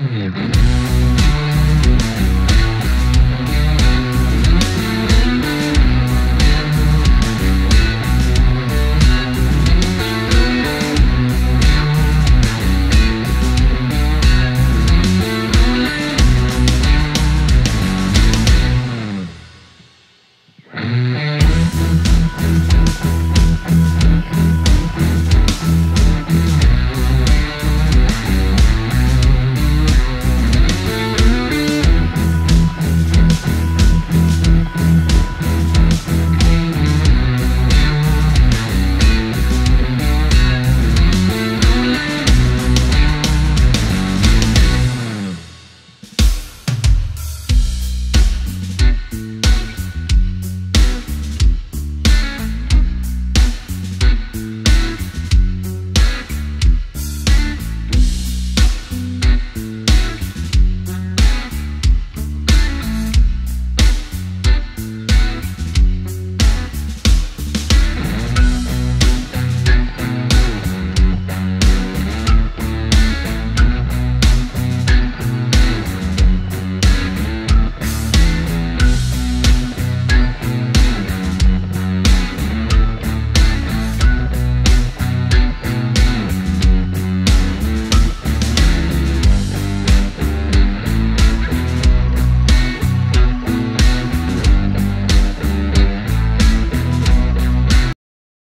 Música